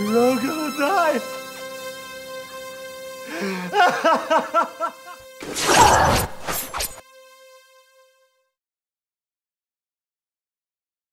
You're all gonna die.